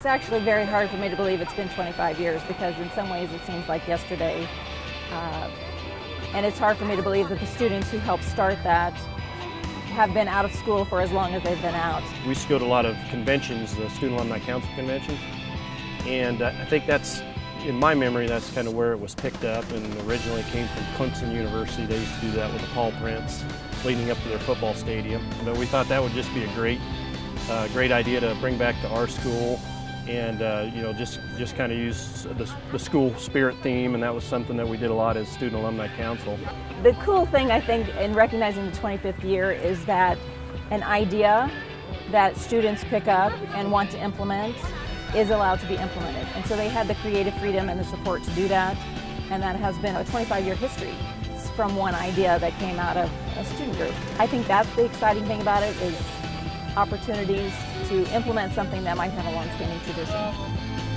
It's actually very hard for me to believe it's been 25 years because in some ways it seems like yesterday. Uh, and it's hard for me to believe that the students who helped start that have been out of school for as long as they've been out. We used to go to a lot of conventions, the Student Alumni Council convention, and uh, I think that's, in my memory, that's kind of where it was picked up and originally came from Clemson University. They used to do that with the Paw Prints leading up to their football stadium. But we thought that would just be a great, uh, great idea to bring back to our school and uh, you know just just kind of use the, the, school spirit theme and that was something that we did a lot as student alumni council. The cool thing i think in recognizing the 25th year is that an idea that students pick up and want to implement is allowed to be implemented. And so they had the creative freedom and the support to do that. And that has been a 25 year history from one idea that came out of a student group. I think that's the exciting thing about it is opportunities to implement something that might have a long-standing tradition.